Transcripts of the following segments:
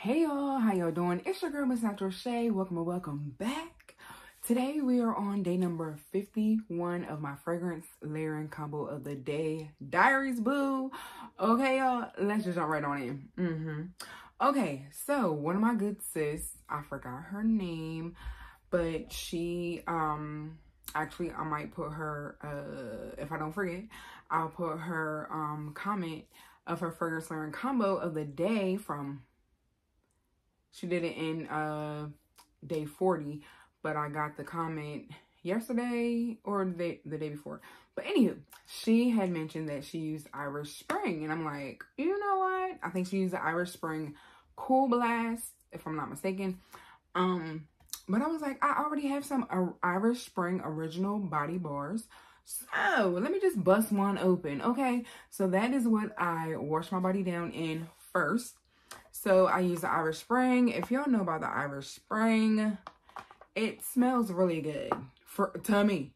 Hey y'all, how y'all doing? It's your girl, Miss Natural Shay. Welcome and welcome back. Today we are on day number 51 of my fragrance layering combo of the day. Diaries boo. Okay y'all, let's just jump right on in. Mm-hmm. Okay, so one of my good sis, I forgot her name, but she, um, actually I might put her, uh, if I don't forget, I'll put her, um, comment of her fragrance layering combo of the day from she did it in uh day 40, but I got the comment yesterday or the day, the day before. But anywho, she had mentioned that she used Irish Spring. And I'm like, you know what? I think she used the Irish Spring Cool Blast, if I'm not mistaken. Um, but I was like, I already have some uh, Irish Spring original body bars. So let me just bust one open. Okay, so that is what I wash my body down in first. So I use the Irish Spring. If y'all know about the Irish Spring, it smells really good for to me.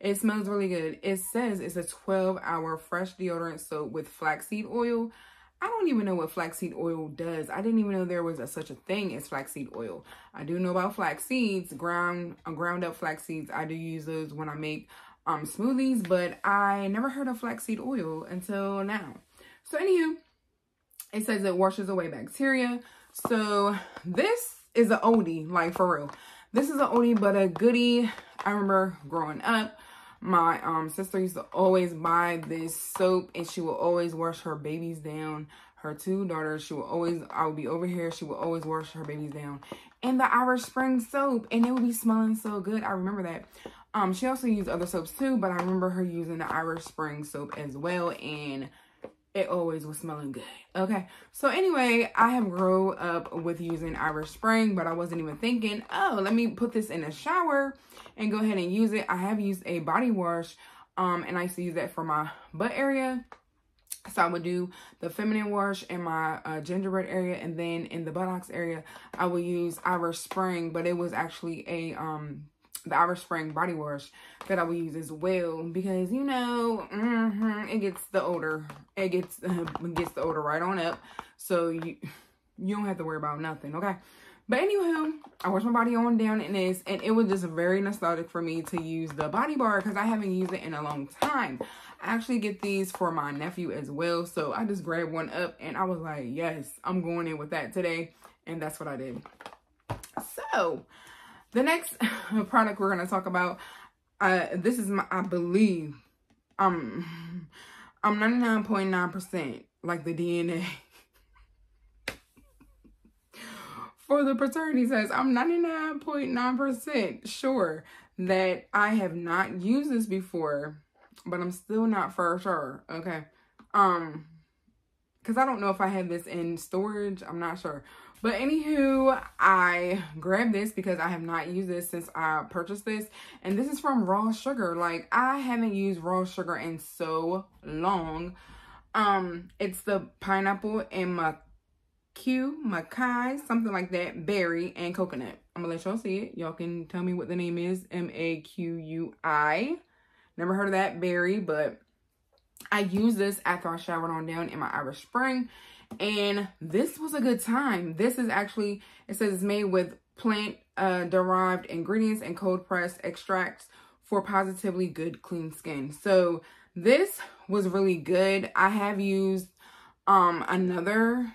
It smells really good. It says it's a 12 hour fresh deodorant soap with flaxseed oil. I don't even know what flaxseed oil does. I didn't even know there was a, such a thing as flaxseed oil. I do know about flax seeds, ground, uh, ground up flax seeds. I do use those when I make um, smoothies, but I never heard of flaxseed oil until now. So anywho, it says it washes away bacteria. So this is an oldie, like for real. This is an oldie, but a goodie. I remember growing up, my um sister used to always buy this soap and she would always wash her babies down. Her two daughters, she would always, I would be over here, she would always wash her babies down. And the Irish Spring soap, and it would be smelling so good. I remember that. Um, She also used other soaps too, but I remember her using the Irish Spring soap as well. And it always was smelling good. Okay. So anyway, I have grown up with using Irish Spring, but I wasn't even thinking, oh, let me put this in a shower and go ahead and use it. I have used a body wash, um, and I used to use that for my butt area. So I would do the feminine wash in my uh, gingerbread area, and then in the buttocks area, I would use Irish Spring, but it was actually a um the Irish Spring body wash that I will use as well because you know mm -hmm, it gets the odor it gets gets the odor right on up. So you you don't have to worry about nothing okay? But anywho I washed my body on down in this and it was just very nostalgic for me to use the body bar because I haven't used it in a long time. I actually get these for my nephew as well so I just grabbed one up and I was like yes I'm going in with that today. And that's what I did. So the next product we're going to talk about, uh, this is my, I believe, um, I'm 99.9% like the DNA. For the paternity test, I'm 99.9% sure that I have not used this before, but I'm still not for sure, okay? Um, because I don't know if I have this in storage. I'm not sure. But anywho, I grabbed this because I have not used this since I purchased this. And this is from Raw Sugar. Like, I haven't used Raw Sugar in so long. Um, It's the pineapple and Q, Mackay, something like that, berry, and coconut. I'm gonna let y'all see it. Y'all can tell me what the name is. M-A-Q-U-I. Never heard of that berry, but I used this after I showered on down in my Irish Spring. And this was a good time. This is actually, it says it's made with plant uh, derived ingredients and cold pressed extracts for positively good clean skin. So this was really good. I have used um another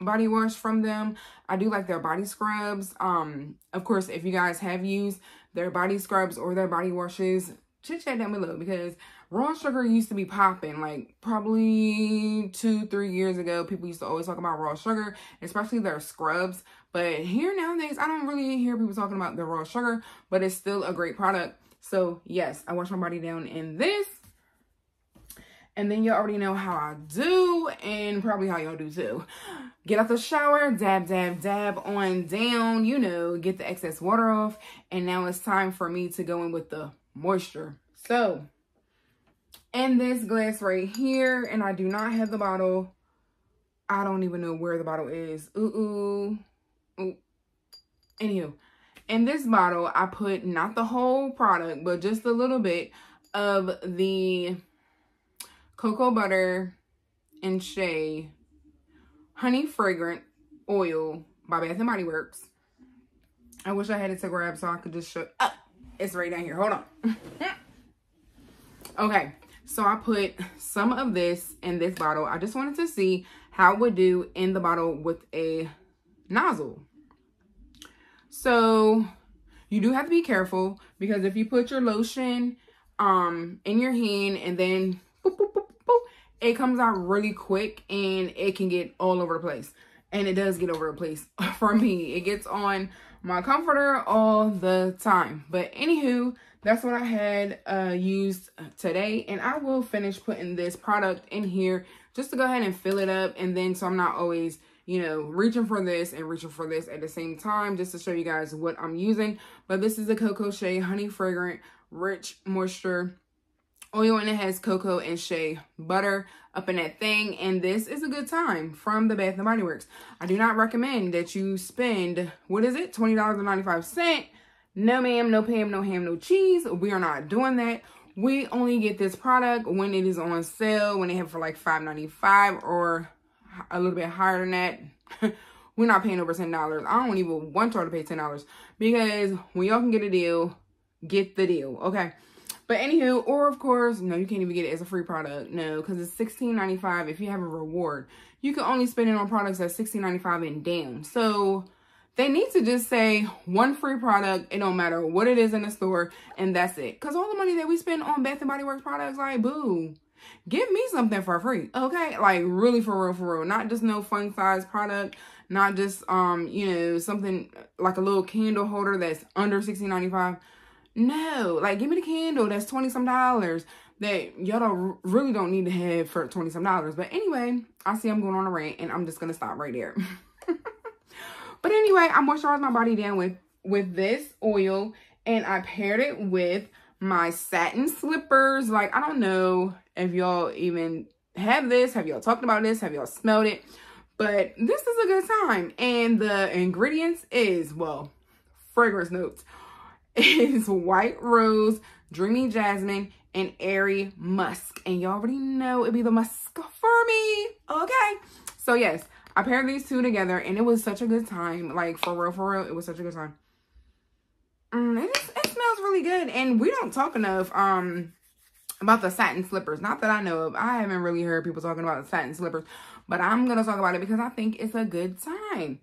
body wash from them. I do like their body scrubs. Um, of course, if you guys have used their body scrubs or their body washes, chit chat down below because raw sugar used to be popping like probably two three years ago people used to always talk about raw sugar especially their scrubs but here nowadays i don't really hear people talking about the raw sugar but it's still a great product so yes i wash my body down in this and then you already know how I do and probably how y'all do too. Get out the shower, dab, dab, dab on down, you know, get the excess water off. And now it's time for me to go in with the moisture. So, in this glass right here, and I do not have the bottle. I don't even know where the bottle is. Ooh, ooh, ooh. Anywho, in this bottle, I put not the whole product, but just a little bit of the cocoa butter and shea honey fragrant oil by Bath & Body Works. I wish I had it to grab so I could just show. Oh, it's right down here. Hold on. okay, so I put some of this in this bottle. I just wanted to see how it would do in the bottle with a nozzle. So you do have to be careful because if you put your lotion um in your hand and then boop, boop, boop, it comes out really quick and it can get all over the place. And it does get over the place for me. It gets on my comforter all the time. But anywho, that's what I had uh, used today. And I will finish putting this product in here just to go ahead and fill it up. And then so I'm not always, you know, reaching for this and reaching for this at the same time just to show you guys what I'm using. But this is the Cocoa Shea Honey Fragrant Rich Moisture oil and it has cocoa and shea butter up in that thing and this is a good time from the bath and body works. I do not recommend that you spend what is it 20 dollars 95 cent no ma'am no pam no ham no cheese. We are not doing that. We only get this product when it is on sale when they have for like 5.95 or a little bit higher than that. We're not paying over ten dollars. I don't even want y'all to pay ten dollars because when y'all can get a deal get the deal okay but anywho, or of course, no, you can't even get it as a free product. No, because it's $16.95 if you have a reward. You can only spend it on products that's $16.95 and down. So they need to just say one free product. It don't matter what it is in the store, and that's it. Because all the money that we spend on Bath and Body Works products, like, boo. Give me something for free, okay? Like, really for real, for real. Not just no fun size product. Not just, um, you know, something like a little candle holder that's under $16.95 no, like give me the candle that's 20 some dollars that y'all don't really don't need to have for 20 some dollars. But anyway, I see I'm going on a rant and I'm just going to stop right there. but anyway, I moisturized my body down with, with this oil and I paired it with my satin slippers. Like, I don't know if y'all even have this. Have y'all talked about this? Have y'all smelled it? But this is a good time. And the ingredients is, well, fragrance notes is White Rose, Dreamy Jasmine, and Airy Musk. And y'all already know it'd be the musk for me. Okay. So yes, I paired these two together and it was such a good time. Like for real, for real, it was such a good time. Mm, it, it smells really good. And we don't talk enough um about the satin slippers. Not that I know of. I haven't really heard people talking about the satin slippers. But I'm going to talk about it because I think it's a good time.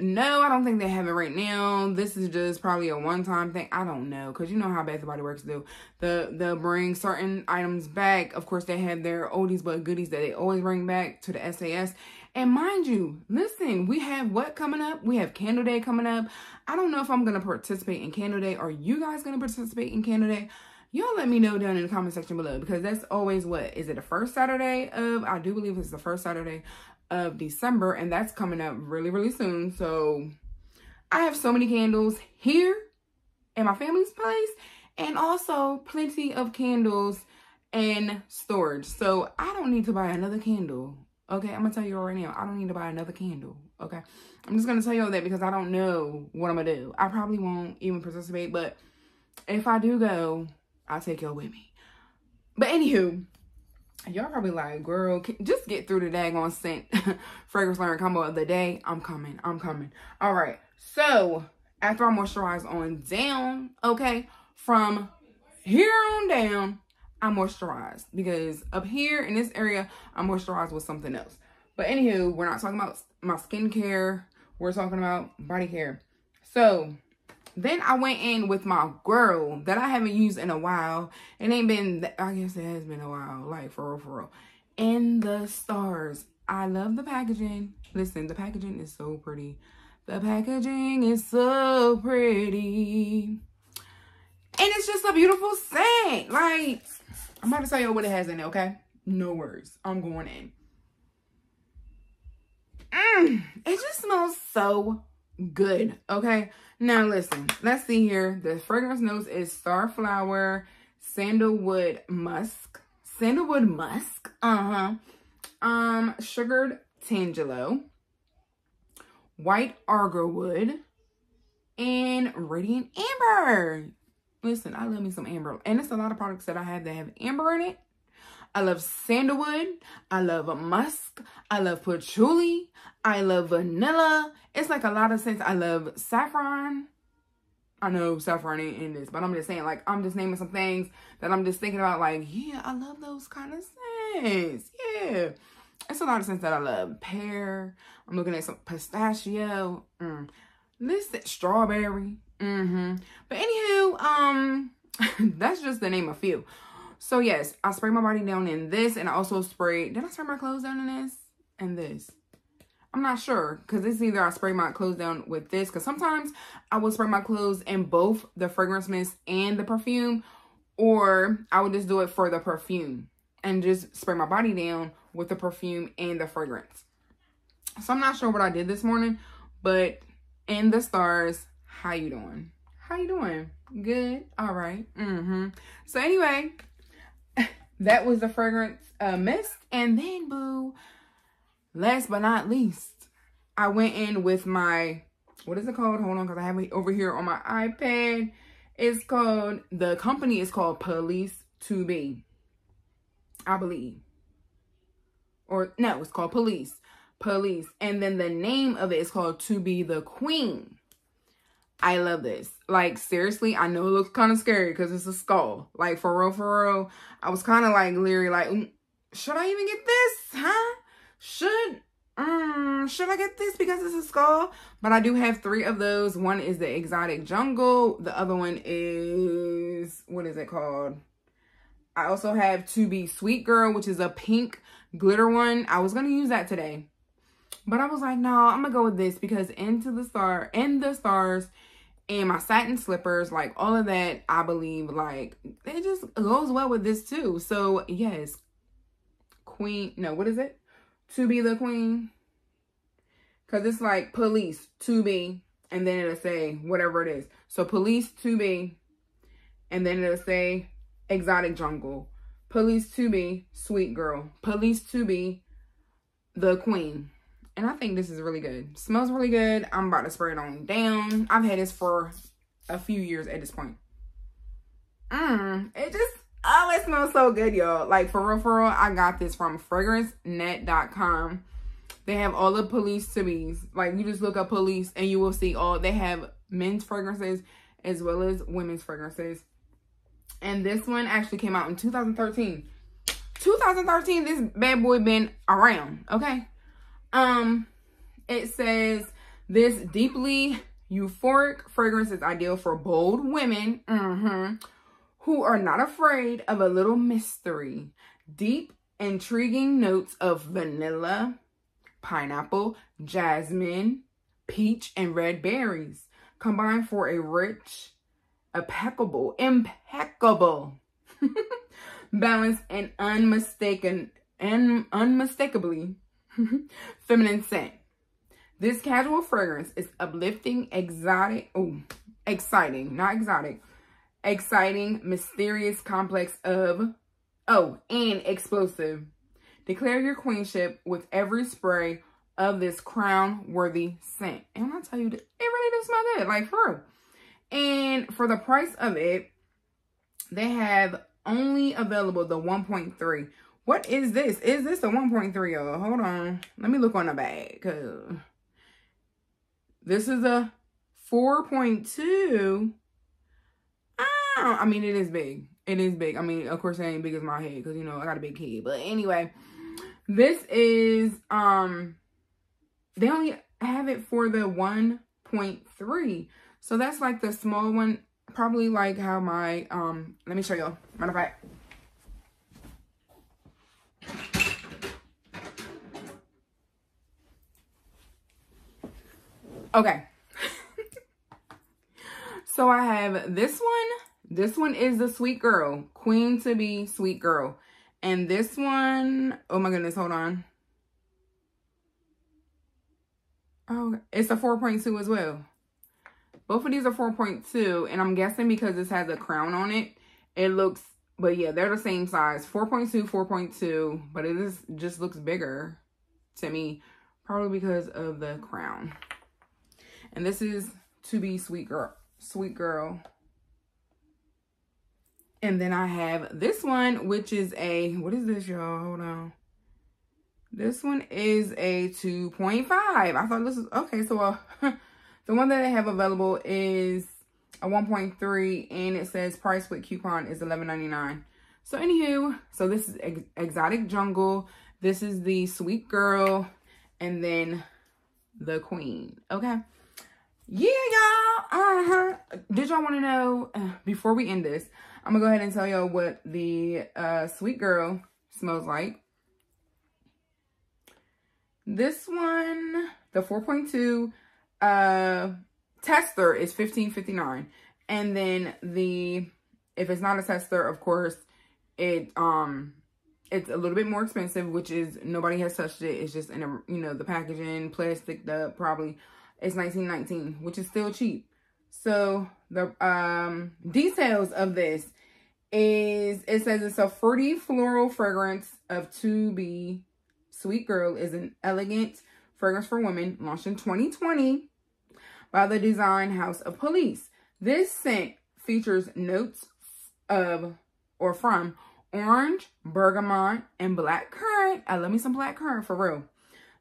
No, I don't think they have it right now. This is just probably a one-time thing. I don't know because you know how Bath and Body Works do. The they'll bring certain items back. Of course, they have their oldies but goodies that they always bring back to the SAS. And mind you, listen, we have what coming up? We have Candle Day coming up. I don't know if I'm gonna participate in Candle Day. Are you guys gonna participate in Candle Day? Y'all let me know down in the comment section below because that's always what is it the first Saturday of? I do believe it's the first Saturday of December and that's coming up really, really soon. So I have so many candles here in my family's place and also plenty of candles in storage. So I don't need to buy another candle. Okay, I'm gonna tell you right now, I don't need to buy another candle. Okay, I'm just gonna tell you all that because I don't know what I'm gonna do. I probably won't even participate, but if I do go, I'll take y'all with me. But anywho, Y'all probably like, girl, just get through the daggone scent fragrance layering combo of the day. I'm coming. I'm coming. All right. So after I moisturize on down, okay, from here on down, I moisturize because up here in this area, I moisturize with something else. But anywho, we're not talking about my skincare. We're talking about body care. So then I went in with my girl that I haven't used in a while. It ain't been, I guess it has been a while, like for real, for real. In the stars. I love the packaging. Listen, the packaging is so pretty. The packaging is so pretty. And it's just a beautiful scent. Like, I'm about to tell you what it has in it, okay? No worries. I'm going in. Mm, it just smells so good, okay? Now listen, let's see here. The fragrance notes is Starflower, Sandalwood Musk, Sandalwood Musk, uh-huh, um, Sugared Tangelo, White Agarwood, and Radiant Amber. Listen, I love me some amber. And it's a lot of products that I have that have amber in it. I love sandalwood. I love musk. I love patchouli. I love vanilla. It's like a lot of scents. I love saffron. I know saffron ain't in this, but I'm just saying, like, I'm just naming some things that I'm just thinking about, like, yeah, I love those kind of scents. Yeah. It's a lot of scents that I love. Pear. I'm looking at some pistachio. Mm. This strawberry. Mm-hmm. But anywho, um, that's just the name of few. So yes, I spray my body down in this and I also spray, did I spray my clothes down in this? And this. I'm not sure because it's either I spray my clothes down with this because sometimes I will spray my clothes in both the fragrance mist and the perfume or I would just do it for the perfume and just spray my body down with the perfume and the fragrance. So I'm not sure what I did this morning, but in the stars, how you doing? How you doing? Good. All right. Mm-hmm. So anyway, that was the fragrance uh, mist. And then, boo, last but not least, I went in with my, what is it called? Hold on, because I have it over here on my iPad. It's called, the company is called Police to Be. I believe. Or, no, it's called Police. Police. And then the name of it is called To Be the Queen. I love this. Like, seriously, I know it looks kind of scary because it's a skull. Like, for real, for real. I was kind of like leery, like, mm, should I even get this? Huh? Should, um, should I get this because it's a skull? But I do have three of those. One is the Exotic Jungle. The other one is, what is it called? I also have To Be Sweet Girl, which is a pink glitter one. I was going to use that today. But I was like, no, I'm to go with this because Into the Star, In the Stars, and my satin slippers, like all of that, I believe, like, it just goes well with this too. So, yes, Queen, no, what is it? To be the Queen. Because it's like police, to be, and then it'll say whatever it is. So, police, to be, and then it'll say exotic jungle. Police to be, sweet girl. Police to be, the queen. And I think this is really good. Smells really good. I'm about to spray it on down. I've had this for a few years at this point. Mmm. It just, oh, it smells so good, y'all. Like, for real, for real, I got this from fragrancenet.com. They have all the police to be's. Like, you just look up police and you will see all, they have men's fragrances as well as women's fragrances. And this one actually came out in 2013. 2013, this bad boy been around, okay? Um, it says this deeply euphoric fragrance is ideal for bold women mm-hmm, who are not afraid of a little mystery. Deep, intriguing notes of vanilla, pineapple, jasmine, peach, and red berries combine for a rich, impeccable, impeccable balance and unmistaken and unmistakably feminine scent. This casual fragrance is uplifting, exotic, oh, exciting, not exotic, exciting, mysterious, complex of, oh, and explosive. Declare your queenship with every spray of this crown-worthy scent. And I tell you, it really does smell good, like for real. And for the price of it, they have only available the 1.3, what is this? Is this a 1.3, y'all? Hold on. Let me look on the bag. Cause this is a 4.2. Ah, I mean, it is big. It is big. I mean, of course, it ain't big as my head. Because, you know, I got a big head. But anyway, this is, um, they only have it for the 1.3. So that's like the small one. Probably like how my, um, let me show y'all. Matter of fact. Okay. so I have this one. This one is the Sweet Girl. Queen to be Sweet Girl. And this one, oh my goodness, hold on. Oh, it's a 4.2 as well. Both of these are 4.2. And I'm guessing because this has a crown on it, it looks, but yeah, they're the same size. 4.2, 4.2. But it is just looks bigger to me. Probably because of the crown. And this is To Be Sweet Girl. Sweet Girl. And then I have this one, which is a, what is this, y'all? Hold on. This one is a 2.5. I thought this was, okay, so uh, the one that I have available is a 1.3 and it says price with coupon is $11.99. So anywho, so this is Ex Exotic Jungle. This is the Sweet Girl and then the Queen. Okay. Yeah, y'all. Uh-huh. Did y'all want to know, uh, before we end this, I'm to go ahead and tell y'all what the uh, Sweet Girl smells like. This one, the 4.2 uh, tester is 15.59, and then the if it's not a tester, of course, it um it's a little bit more expensive, which is nobody has touched it. It's just in a you know the packaging, plastic, the probably it's 19.19, which is still cheap. So the um details of this is it says it's a fruity floral fragrance of 2B Sweet Girl is an elegant fragrance for women launched in 2020 by the Design House of Police. This scent features notes of or from orange, bergamot, and black currant. I love me some black currant for real.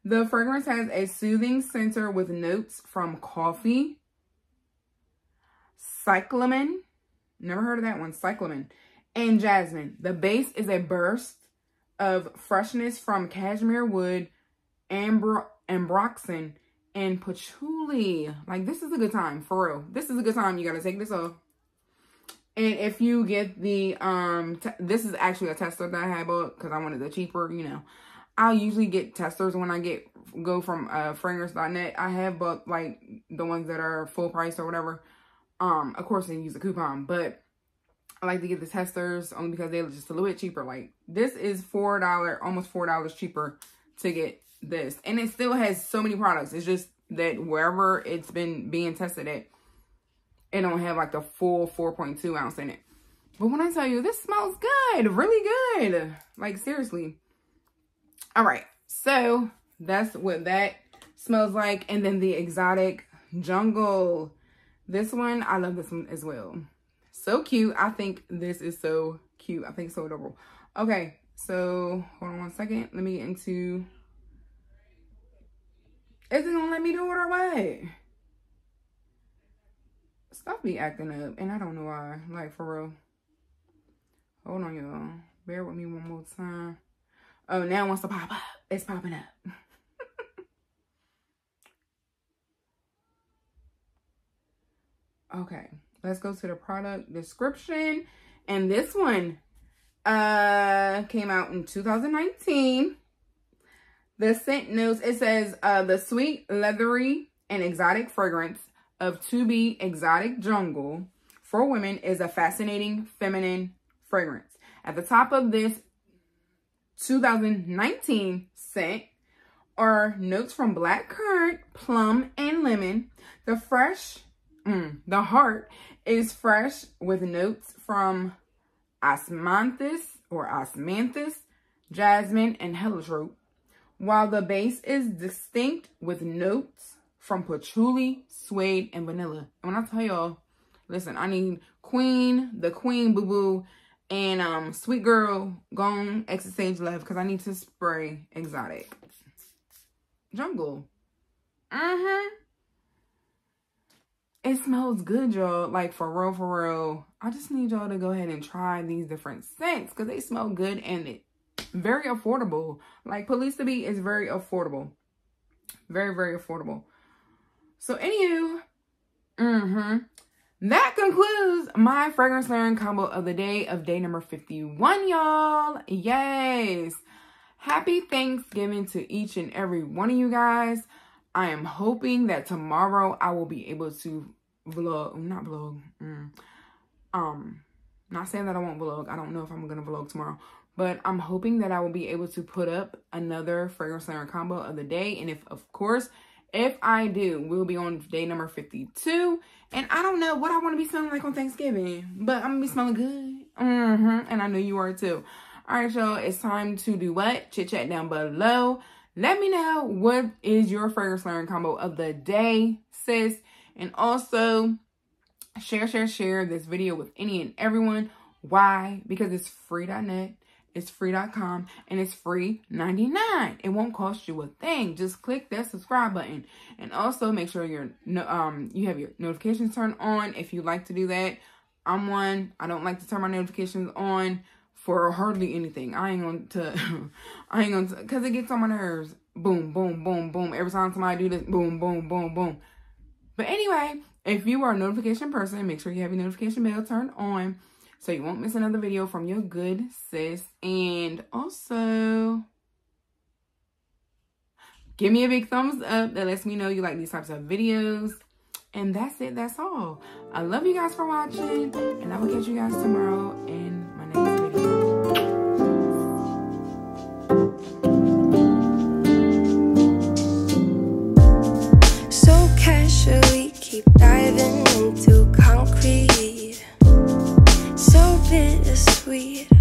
The fragrance has a soothing center with notes from coffee, cyclamen, never heard of that one, cyclamen, and jasmine. The base is a burst of freshness from cashmere wood, ambro ambroxan, and patchouli. Like, this is a good time, for real. This is a good time. You got to take this off. And if you get the, um, this is actually a tester that I had bought because I wanted the cheaper, you know. I'll usually get testers when I get, go from uh. I have bought, like, the ones that are full price or whatever. Um, of course, they use a coupon, but I like to get the testers only because they're just a little bit cheaper. Like this is $4, almost $4 cheaper to get this. And it still has so many products. It's just that wherever it's been being tested at, it don't have like the full 4.2 ounce in it. But when I tell you, this smells good, really good. Like seriously. All right. So that's what that smells like. And then the exotic jungle. This one, I love this one as well. So cute. I think this is so cute. I think so adorable. Okay, so hold on one second. Let me get into... Is it gonna let me do it or what? Stuff be acting up, and I don't know why. Like, for real. Hold on, y'all. Bear with me one more time. Oh, now wants to pop up. It's popping up. okay. Let's go to the product description. And this one uh came out in 2019. The scent notes, it says uh the sweet, leathery, and exotic fragrance of To Be Exotic Jungle for women is a fascinating feminine fragrance. At the top of this 2019 scent are notes from black currant, plum, and lemon. The fresh, mm, the heart is fresh with notes from osmanthus or osmanthus, jasmine, and heliotrope, while the base is distinct with notes from patchouli, suede, and vanilla. And when I tell y'all, listen, I need Queen, the Queen Boo Boo, and um, Sweet Girl Gone Exit Stage Left because I need to spray exotic. Jungle. Uh-huh. It smells good, y'all. Like, for real, for real. I just need y'all to go ahead and try these different scents because they smell good and it very affordable. Like, Police to Be is very affordable. Very, very affordable. So, anywho, mm-hmm. That concludes my fragrance layering combo of the day of day number 51, y'all. Yes. Happy Thanksgiving to each and every one of you guys. I am hoping that tomorrow I will be able to vlog, not vlog, mm, um, not saying that I won't vlog. I don't know if I'm going to vlog tomorrow, but I'm hoping that I will be able to put up another fragrance layering combo of the day. And if, of course, if I do, we'll be on day number 52. And I don't know what I want to be smelling like on Thanksgiving, but I'm going to be smelling good. Mm-hmm. And I know you are too. All right, y'all. It's time to do what? Chit chat down below. Let me know what is your fragrance learning combo of the day, sis. And also share, share, share this video with any and everyone Why? Because it's free.net, it's free.com, and it's free 99. It won't cost you a thing. Just click that subscribe button. And also make sure you're um you have your notifications turned on if you like to do that. I'm one. I don't like to turn my notifications on for hardly anything. I ain't going to, I ain't going to, because it gets on my nerves. Boom, boom, boom, boom. Every time somebody do this, boom, boom, boom, boom. But anyway, if you are a notification person, make sure you have your notification bell turned on so you won't miss another video from your good sis. And also, give me a big thumbs up that lets me know you like these types of videos. And that's it. That's all. I love you guys for watching. And I will catch you guys tomorrow in my next video. So casually keep diving into bittersweet.